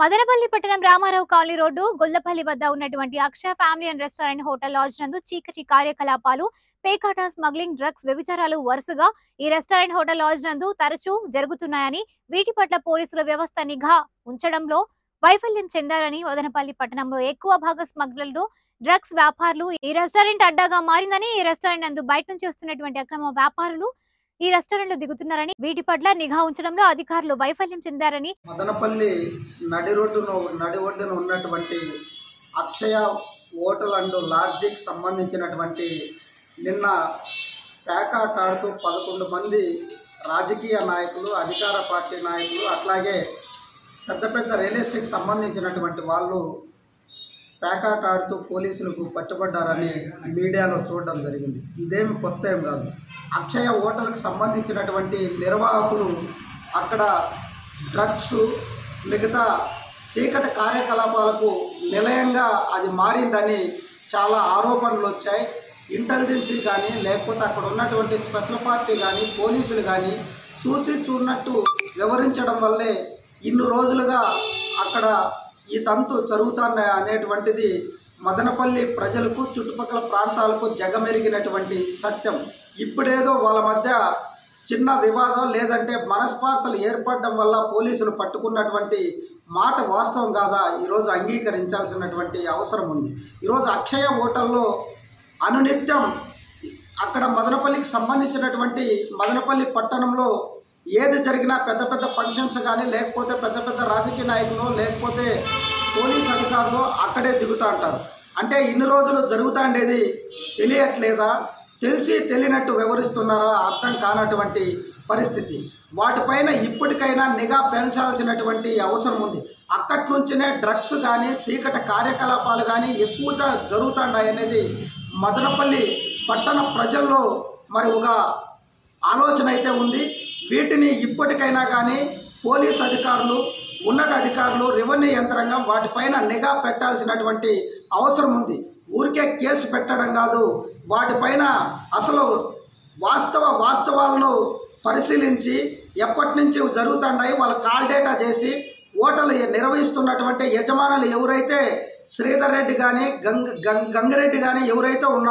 మదనపల్లి పట్టణం Ramarao colony road Gollapalli వద్ద ఉన్నటువంటి Akshaya family and restaurant hotel lodge నందు చీకటి కార్యకలాపాలు పేకాట స్మగ్లింగ్ డ్రగ్స్ వ్యభిచారాలు వరుసగా ఈ రెస్టారెంట్ హోటల్ లాడ్జ్ నందు తరచూ జరుగుతున్నాయని వీటి పట్ల పోలీసుల వ్యవస్థ నిఘా ఉంచడంలో వైఫల్యం చెందారని వదనపల్లి పట్టణంలో ఎక్కువ భాగ స్మగ్లర్లు డ్రగ్స్ వ్యాపారులు ఈ రెస్టారెంట్ అడ్డాగా మారిందని ఈ రెస్టారెంట్ నందు బయట నుంచి వస్తున్నటువంటి అక్రమ వ్యాపారులు ఈ రెస్టారెంట్లో దిగుతున్నారని వీటి పట్ల నిఘా ఉంచడంలో అధికారులు వైఫల్యం చెందారని మదనపల్లి నడి రోడ్డును నడి ఒడ్డున ఉన్నటువంటి అక్షయ హోటల్ అండ్ లాడ్జికి సంబంధించినటువంటి నిన్న ప్యాకాట్ ఆడుతూ పదకొండు మంది రాజకీయ నాయకులు అధికార పార్టీ నాయకులు అట్లాగే పెద్ద పెద్ద రియల్ ఎస్టేట్కి సంబంధించినటువంటి వాళ్ళు ప్యాకాట్ ఆడుతూ పోలీసులకు పట్టుబడ్డారని మీడియాలో చూడడం జరిగింది. ఇదేమి కొత్త ఏం కాదు. అక్షయ హోటల్కి సంబంధించినటువంటి నిర్వాహకులు అక్కడ డ్రగ్స్ మిగతా చీకటి కార్యకలాపాలకు నిలయంగా అది మారిందని చాలా ఆరోపణలు వచ్చాయి. ఇంటెలిజెన్సీ కానీ లేకపోతే అక్కడ ఉన్నటువంటి స్పెషల్ పార్టీ కానీ పోలీసులు కానీ చూసి చూడనట్టు వివరించడం వల్లే ఇన్ని రోజులుగా అక్కడ ఈ తంతు జరుగుతాన్న అనేటువంటిది మదనపల్లి ప్రజలకు చుట్టుపక్కల ప్రాంతాలకు జగమెరిగినటువంటి సత్యం. ఇప్పుడేదో వాళ్ళ మధ్య చిన్న వివాదం లేదంటే మనస్పార్థలు ఏర్పడడం వల్ల పోలీసులు పట్టుకున్నటువంటి మాట వాస్తవం కాదా? ఈరోజు అంగీకరించాల్సినటువంటి అవసరం ఉంది. ఈరోజు అక్షయ హోటల్లో అనునిత్యం అక్కడ మదనపల్లికి సంబంధించినటువంటి మదనపల్లి పట్టణంలో ఏది జరిగినా పెద్ద పెద్ద ఫంక్షన్స్ కానీ లేకపోతే పెద్ద పెద్ద రాజకీయ నాయకులు లేకపోతే పోలీస్ అధికారులు అక్కడే దిగుతూ ఉంటారు. అంటే ఇన్ని రోజులు జరుగుతాండేది తెలియట్లేదా? తెలిసి తెలియనట్టు వివరిస్తున్నారా? అర్థం కానటువంటి పరిస్థితి. వాటిపైన ఇప్పటికైనా నిఘా పెంచాల్సినటువంటి అవసరం ఉంది. అక్కడి నుంచినే డ్రగ్స్ కానీ చీకట కార్యకలాపాలు కానీ ఎక్కువగా జరుగుతున్నాయి అనేది మదనపల్లి పట్టణ ప్రజల్లో మరి ఒక ఆలోచన అయితే ఉంది. వీటిని ఇప్పటికైనా కానీ పోలీస్ అధికారులు ఉన్నత అధికారులు రెవెన్యూ యంత్రాంగం వాటిపైన నిఘా పెట్టాల్సినటువంటి అవసరం ఉంది. ఊరికే కేసు పెట్టడం కాదు. వాటిపైన అసలు వాస్తవ వాస్తవాలను పరిశీలించి ఎప్పటి నుంచి జరుగుతున్నాయి వాళ్ళు కాల్ డేటా చేసి ఓటలు నిర్వహిస్తున్నటువంటి యజమానులు ఎవరైతే శ్రీధర్ రెడ్డి కానీ గంగ గంగ గంగిరెడ్డి కానీ ఎవరైతే ఉన్నారో